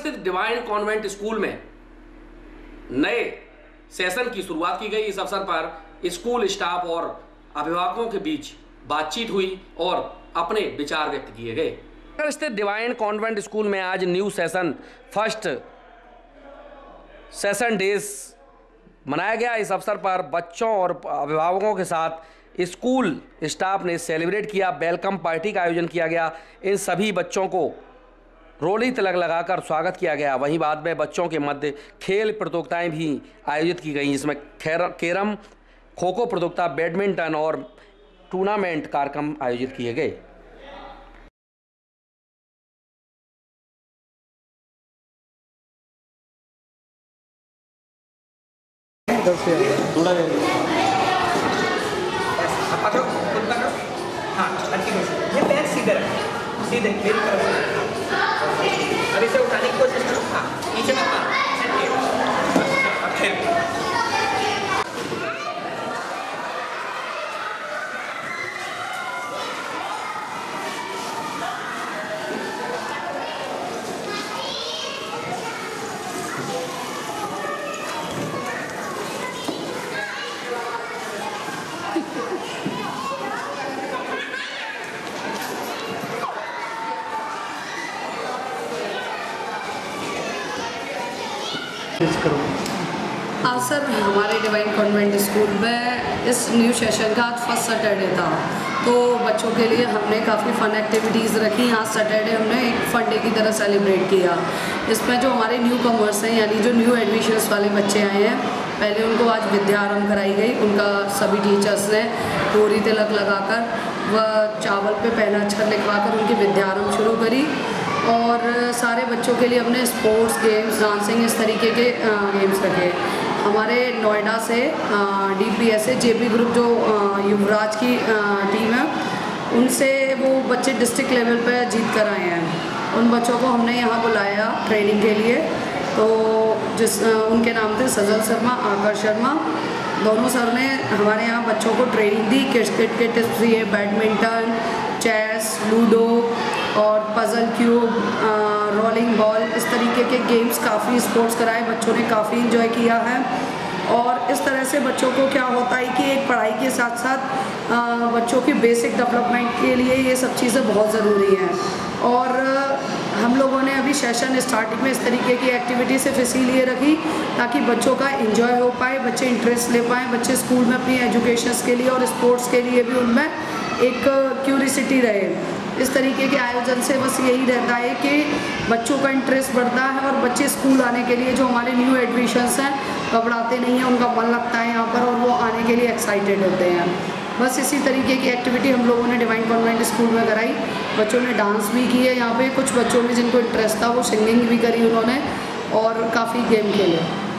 स्थित divine convent school में नए सेशन की शुरुआत की गई इस अवसर पर स्कूल स्टाफ और अभिभावकों के बीच बातचीत हुई और अपने विचार व्यक्त किए गए। स्थित डिवाइन कॉन्वेंट स्कूल में आज new session first session days मनाया गया। इस अवसर पर बच्चों और अभिभावकों के साथ स्कूल स्टाफ ने सेलिब्रेट किया। वेलकम पार्टी का आयोजन किया गया। इन सभी बच्चों को रोली तिलक लगाकर स्वागत किया गया। वहीं बाद में बच्चों के मध्य खेल प्रतियोगिताएँ भी आयोजित की गई, जिसमें कैरम खो खो प्रतियोगिता, बैडमिंटन और टूर्नामेंट कार्यक्रम आयोजित किए गए। हाँ सीधे सीधे, मेरी तरफ़ अब इसे उठाने की कोशिश करो हाँ नीचे मत मारो आज सर, हमारे डिवाइन कॉन्वेंट स्कूल में इस न्यू सेशन का आज फ़र्स्ट सैटरडे था। तो बच्चों के लिए हमने काफ़ी फ़न एक्टिविटीज़ रखी। आज सैटरडे हमने एक फन डे की तरह सेलिब्रेट किया। इसमें जो हमारे न्यू कमर्स हैं, यानी जो न्यू एडमिशन्स वाले बच्चे आए हैं, पहले उनको आज विद्या आरंभ कराई गई। उनका सभी टीचर्स ने डोरी तिलक लगाकर व चावल पे पहला अक्षर लिखवाकर उनकी विद्या आरंभ शुरू करी। और सारे बच्चों के लिए हमने स्पोर्ट्स गेम्स डांसिंग इस तरीके के गेम्स रखे हमारे नोएडा से D P S J P group जो युवराज की टीम है, उनसे वो बच्चे डिस्ट्रिक्ट लेवल पर जीत कर आए हैं। उन बच्चों को हमने यहाँ बुलाया ट्रेनिंग के लिए। तो जिस उनके नाम थे सजल शर्मा, आकर शर्मा। दोनों सर ने हमारे यहाँ बच्चों को ट्रेनिंग दी, क्रिकेट के टिप्स दिए बैडमिंटन चेस लूडो और पज़ल क्यूब रोलिंग बॉल इस तरीके के गेम्स काफ़ी स्पोर्ट्स कराए बच्चों ने काफ़ी इन्जॉय किया है। और इस तरह से बच्चों को क्या होता है कि एक पढ़ाई के साथ साथ अ, बच्चों की बेसिक डेवलपमेंट के लिए ये सब चीज़ें बहुत ज़रूरी हैं। और हम लोगों ने अभी सेशन स्टार्टिंग में इस तरीके की एक्टिविटी सिर्फ़ इसीलिए रखी ताकि बच्चों का इंजॉय हो पाए बच्चे इंटरेस्ट ले पाएँ बच्चे स्कूल में अपनी एजुकेशन के लिए और स्पोर्ट्स के लिए भी उनमें एक क्यूरिसिटी रहे। इस तरीके के आयोजन से बस यही रहता है कि बच्चों का इंटरेस्ट बढ़ता है और बच्चे स्कूल आने के लिए जो हमारे न्यू एडमिशन्स हैं, घबराते नहीं हैं, उनका मन लगता है यहाँ पर और वो आने के लिए एक्साइटेड होते हैं। बस इसी तरीके की एक्टिविटी हम लोगों ने डिवाइन कॉन्वेंट स्कूल में कराई। बच्चों ने डांस भी किए यहाँ पे। कुछ बच्चों में जिनको इंटरेस्ट था, वो सिंगिंग भी करी उन्होंने और काफ़ी गेम खेले।